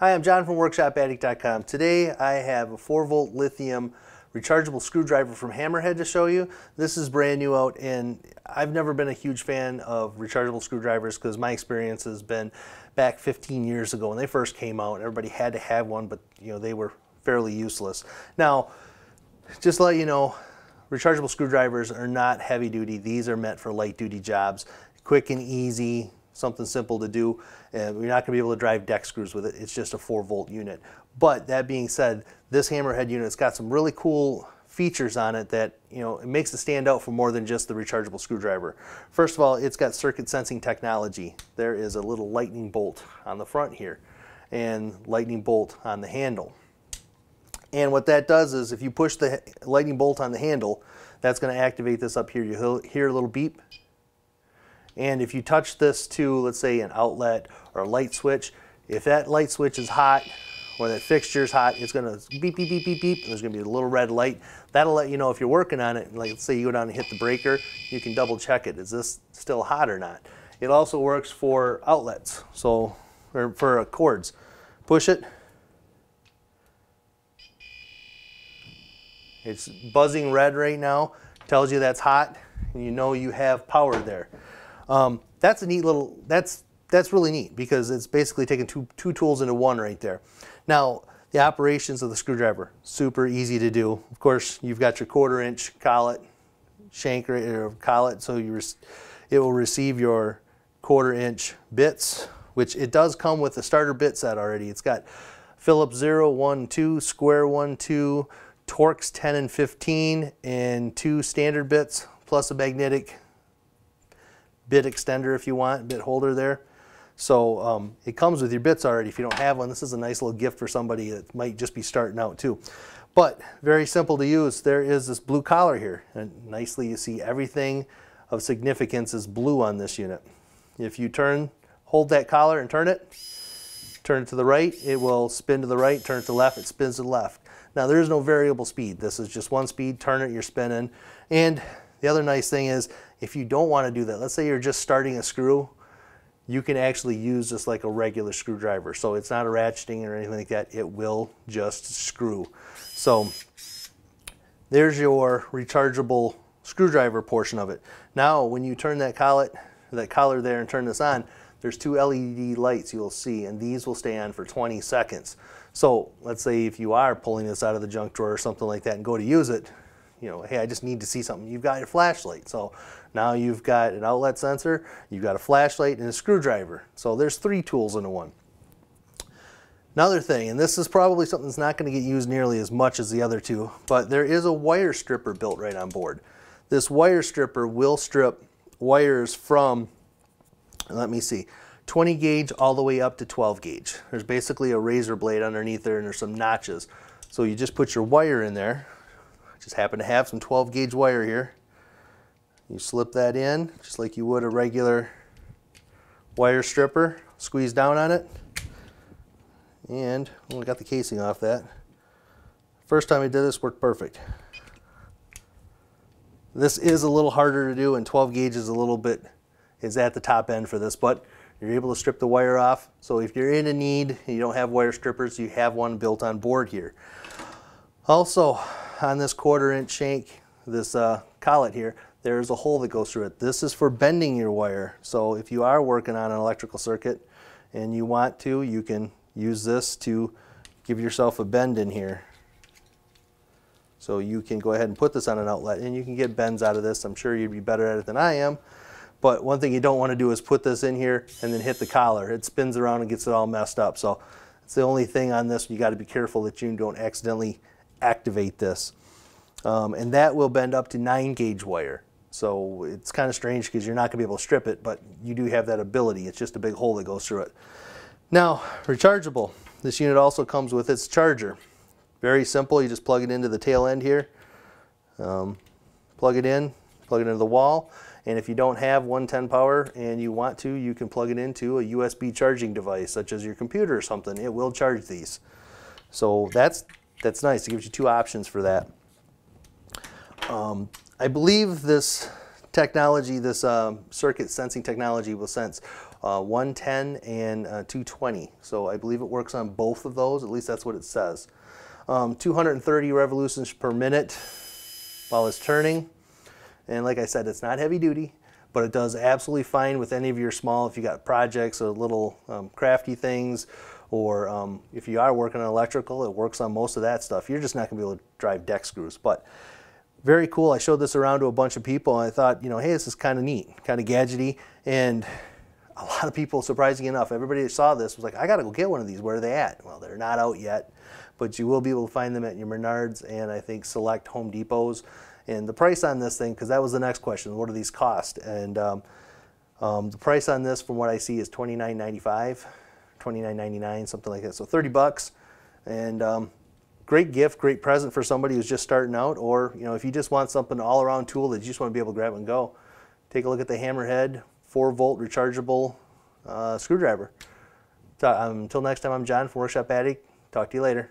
Hi, I'm John from WorkshopAddict.com. Today I have a 4 volt lithium rechargeable screwdriver from Hammerhead to show you. This is brand new out and I've never been a huge fan of rechargeable screwdrivers because my experience has been back 15 years ago when they first came out. Everybody had to have one, but you know they were fairly useless. Now, just to let you know, rechargeable screwdrivers are not heavy duty. These are meant for light duty jobs, quick and easy, something simple to do. And you're not going to be able to drive deck screws with it. It's just a 4 volt unit. But that being said, this hammerhead unit's got some really cool features on it that you know it makes it stand out for more than just the rechargeable screwdriver. First of all, it's got circuit sensing technology. There is a little lightning bolt on the front here and lightning bolt on the handle. And what that does is if you push the lightning bolt on the handle, that's going to activate this up here. You'll hear a little beep and if you touch this to, let's say, an outlet or a light switch, if that light switch is hot or that fixture is hot, it's to beep, beep, beep, beep, beep. And there's to be a little red light. That'll let you know if you're working on it. Like, let's say you go down and hit the breaker, you can double check it. Is this still hot or not? It also works for outlets, so or for cords. Push it. It's buzzing red right now. Tells you that's hot, and you know you have power there. Um, that's a neat little, that's, that's really neat because it's basically taking two, two tools into one right there. Now, the operations of the screwdriver, super easy to do. Of course, you've got your quarter inch collet, shank or collet, so you it will receive your quarter inch bits, which it does come with the starter bit set already. It's got Phillips 0, 1, 2, square 1, 2, Torx 10 and 15, and two standard bits, plus a magnetic bit extender if you want, bit holder there. So um, it comes with your bits already if you don't have one. This is a nice little gift for somebody that might just be starting out too. But very simple to use. There is this blue collar here. And nicely you see everything of significance is blue on this unit. If you turn, hold that collar and turn it, turn it to the right, it will spin to the right, turn it to the left, it spins to the left. Now there is no variable speed. This is just one speed, turn it, you're spinning. And the other nice thing is if you don't want to do that, let's say you're just starting a screw, you can actually use this like a regular screwdriver. So it's not a ratcheting or anything like that. It will just screw. So there's your rechargeable screwdriver portion of it. Now, when you turn that collet, that collar there and turn this on, there's two LED lights you'll see, and these will stay on for 20 seconds. So let's say if you are pulling this out of the junk drawer or something like that and go to use it, you know, hey, I just need to see something. You've got your flashlight. So now you've got an outlet sensor, you've got a flashlight and a screwdriver. So there's three tools into one. Another thing, and this is probably something that's not going to get used nearly as much as the other two, but there is a wire stripper built right on board. This wire stripper will strip wires from, let me see, 20 gauge all the way up to 12 gauge. There's basically a razor blade underneath there and there's some notches. So you just put your wire in there, just happen to have some 12 gauge wire here. You slip that in just like you would a regular wire stripper. Squeeze down on it. And we got the casing off that. First time I did this worked perfect. This is a little harder to do and 12 gauge is a little bit is at the top end for this, but you're able to strip the wire off. So if you're in a need, and you don't have wire strippers, you have one built on board here. Also, on this quarter inch shank, this uh, collet here, there's a hole that goes through it. This is for bending your wire. So if you are working on an electrical circuit and you want to, you can use this to give yourself a bend in here. So you can go ahead and put this on an outlet and you can get bends out of this. I'm sure you'd be better at it than I am. But one thing you don't want to do is put this in here and then hit the collar. It spins around and gets it all messed up. So it's the only thing on this. You got to be careful that you don't accidentally activate this. Um, and that will bend up to 9 gauge wire. So it's kind of strange because you're not going to be able to strip it, but you do have that ability. It's just a big hole that goes through it. Now, rechargeable. This unit also comes with its charger. Very simple. You just plug it into the tail end here. Um, plug it in, plug it into the wall. And if you don't have 110 power and you want to, you can plug it into a USB charging device, such as your computer or something. It will charge these. So that's that's nice. It gives you two options for that. Um, I believe this technology, this um, circuit sensing technology will sense uh, 110 and uh, 220. So I believe it works on both of those, at least that's what it says. Um, 230 revolutions per minute while it's turning. And like I said, it's not heavy duty, but it does absolutely fine with any of your small, if you got projects or little um, crafty things, or um, if you are working on electrical, it works on most of that stuff. You're just not gonna be able to drive deck screws. But very cool. I showed this around to a bunch of people and I thought, you know, hey, this is kind of neat, kind of gadgety. And a lot of people, surprising enough, everybody that saw this was like, I got to go get one of these. Where are they at? Well, they're not out yet, but you will be able to find them at your Menards and I think select Home Depots. And the price on this thing, because that was the next question, what do these cost? And um, um, the price on this, from what I see, is $29.95, $29.99, something like that. So 30 bucks. And um, great gift, great present for somebody who's just starting out, or you know, if you just want something all-around tool that you just want to be able to grab and go, take a look at the Hammerhead 4-volt rechargeable uh, screwdriver. So, um, until next time, I'm John from Workshop Addict. Talk to you later.